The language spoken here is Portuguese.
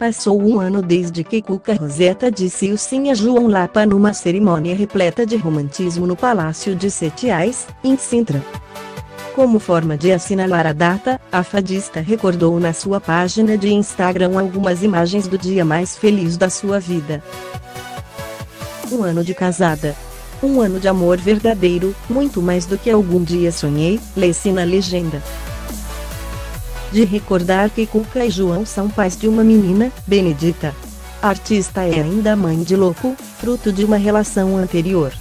Passou um ano desde que Cuca Roseta disse o sim a João Lapa numa cerimônia repleta de romantismo no Palácio de Setiais, em Sintra. Como forma de assinalar a data, a fadista recordou na sua página de Instagram algumas imagens do dia mais feliz da sua vida. Um ano de casada. Um ano de amor verdadeiro, muito mais do que algum dia sonhei, lê-se na legenda de recordar que Cuca e João são pais de uma menina, Benedita. A artista é ainda mãe de Louco, fruto de uma relação anterior.